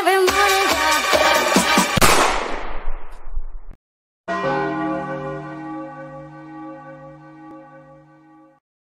every morning.